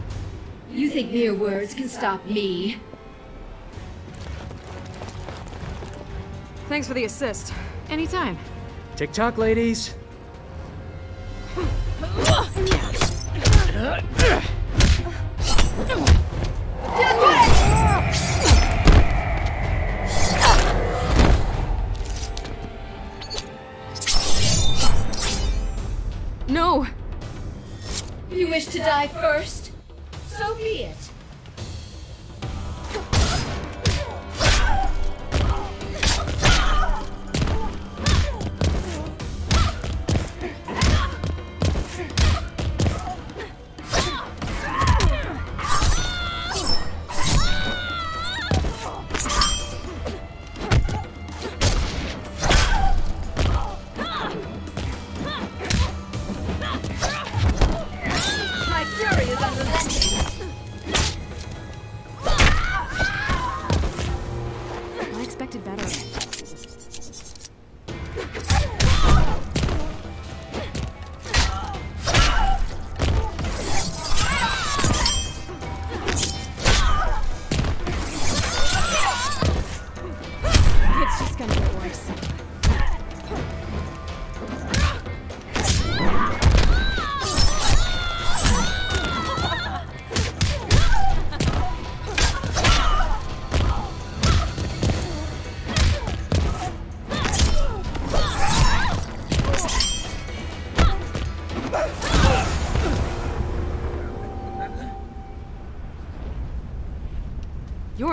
Speaker 8: You think mere words can stop me?
Speaker 5: Thanks for the assist. Anytime.
Speaker 1: Tick tock, ladies.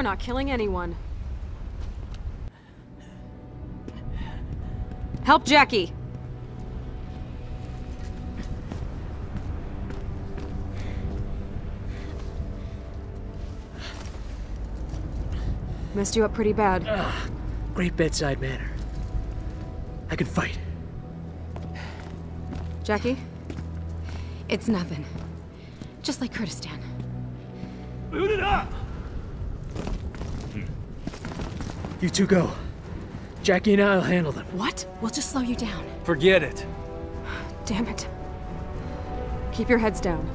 Speaker 5: Not killing anyone. Help Jacqui! Messed you up pretty bad.
Speaker 1: Ah, great bedside manner. I can fight.
Speaker 5: Jacqui?
Speaker 4: It's nothing. Just like Kurdistan.
Speaker 1: Boot it up! You two go. Jacqui and I'll handle them.
Speaker 4: What? We'll just slow you down.
Speaker 11: Forget it.
Speaker 5: Damn it. Keep your heads down.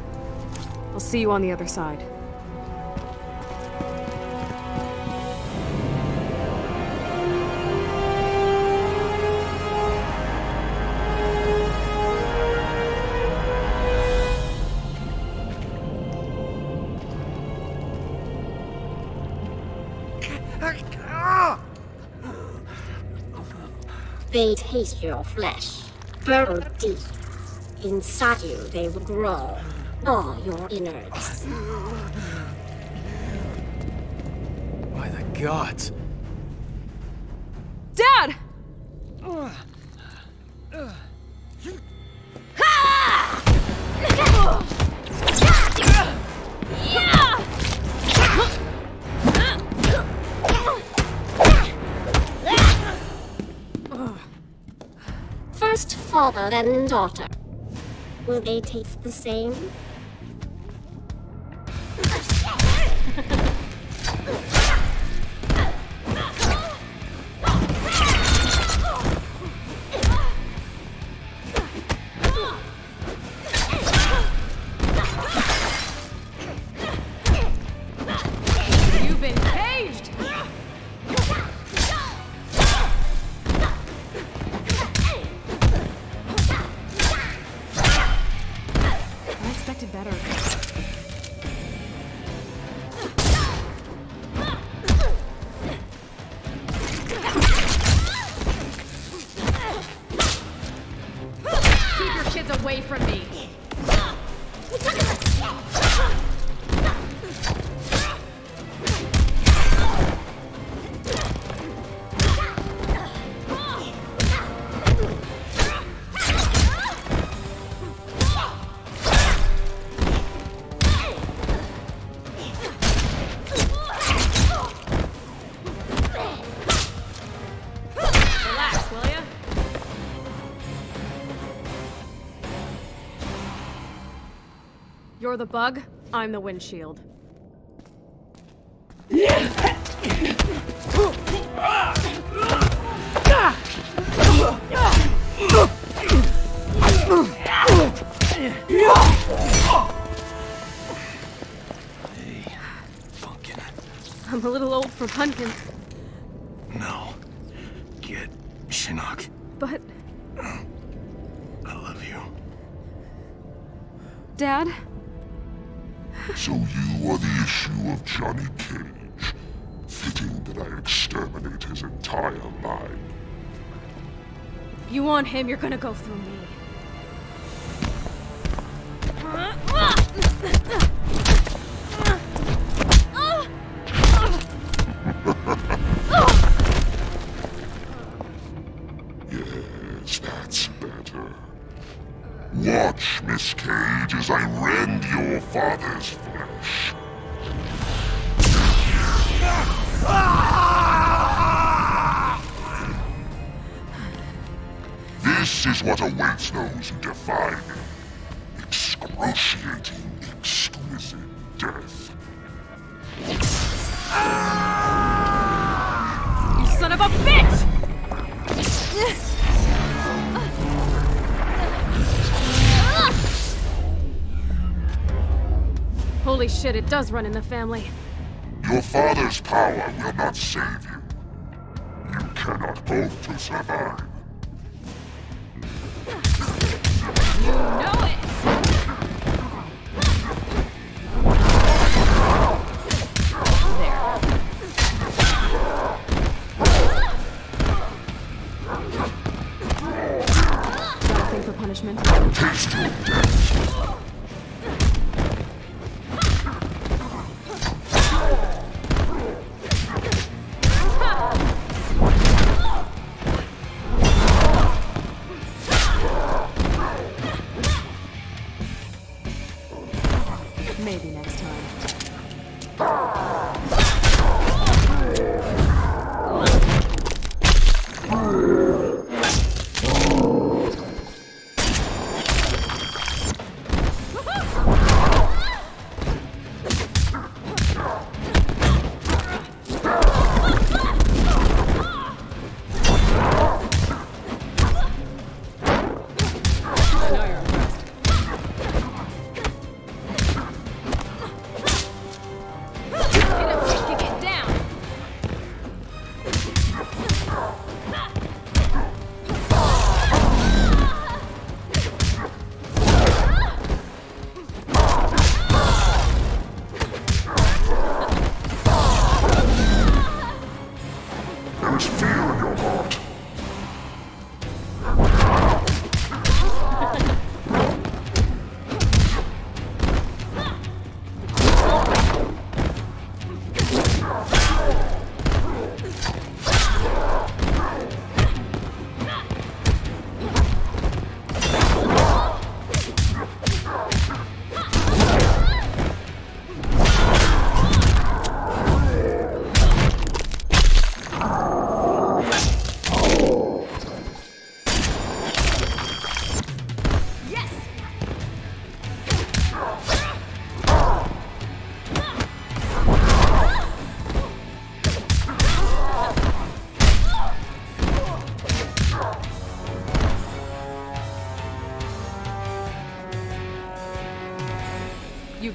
Speaker 5: I'll see you on the other side.
Speaker 17: They taste your flesh, burrow deep. Inside you, they will grow. All your innards.
Speaker 11: By the gods.
Speaker 17: Father, then daughter. Will they taste the same?
Speaker 5: You're the bug, I'm the windshield. I'm a little old for pumpkins,
Speaker 22: So you are the issue of Johnny Cage. Fitting that I exterminate his entire line.
Speaker 5: If you want him, you're gonna go through me.
Speaker 22: Is what awaits those who defy me. Excruciating, exquisite death.
Speaker 5: You son of a bitch! Holy shit, it does run in the family.
Speaker 22: Your father's power will not save you. You cannot hope to survive.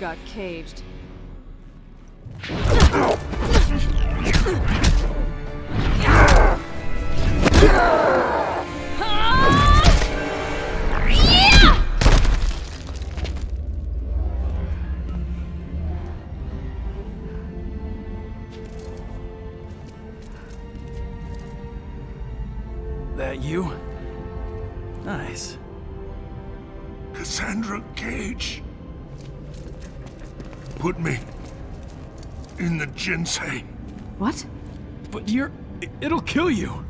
Speaker 5: Got caged.
Speaker 23: Jinsei.
Speaker 12: What?
Speaker 19: But you're... it'll kill you.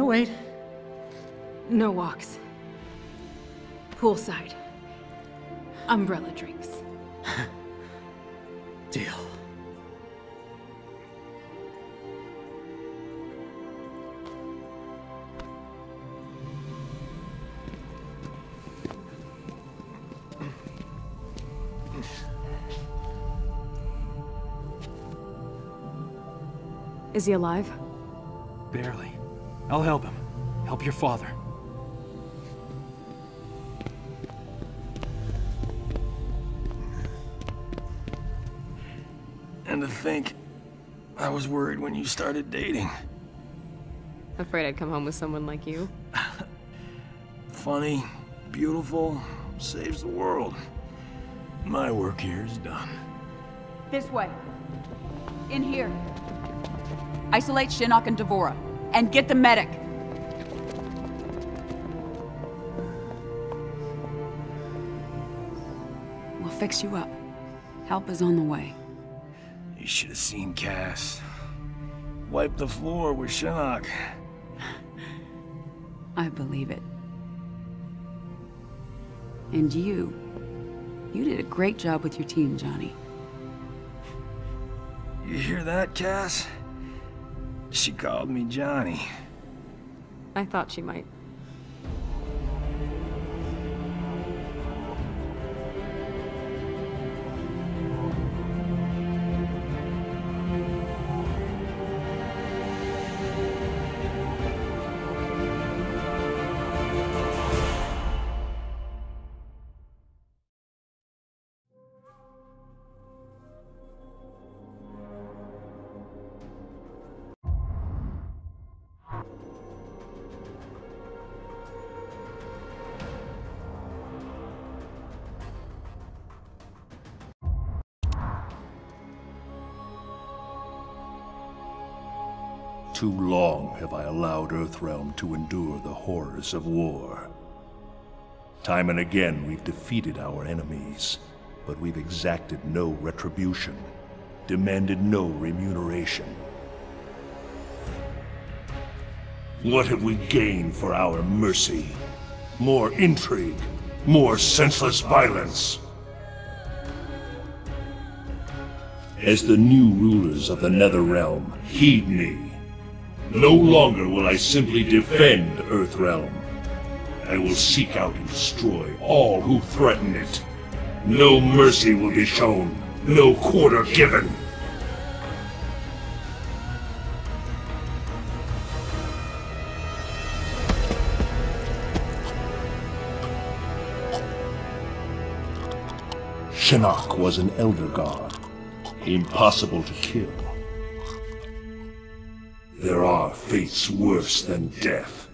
Speaker 1: 108?
Speaker 4: No walks. Poolside. Umbrella drinks.
Speaker 1: Deal.
Speaker 5: Is he alive?
Speaker 19: Barely. I'll help him. Help your father.
Speaker 6: And to think, I was worried when you started dating.
Speaker 5: Afraid I'd come home with someone like you.
Speaker 6: Funny, beautiful, saves the world. My work here is done.
Speaker 12: This way. In here. Isolate Shinnok and D'Vorah. And get the medic. We'll fix you up. Help is on the way.
Speaker 6: You should have seen Cass. Wipe the floor with Shinnok.
Speaker 12: I believe it. And you. You did a great job with your team, Johnny.
Speaker 6: You hear that, Cass? She called me Johnny.
Speaker 5: I thought she might.
Speaker 23: Have I allowed Earthrealm to endure the horrors of war. Time and again we've defeated our enemies,
Speaker 19: but we've exacted no retribution, demanded no remuneration. What have we gained for our mercy? More intrigue, more senseless violence. As the new rulers of the Netherrealm, heed me. No longer will I simply defend Earthrealm. I will seek out and destroy all who threaten it. No mercy will be shown, no quarter given. Shinnok was an Elder God, impossible to kill. There are fates worse than death.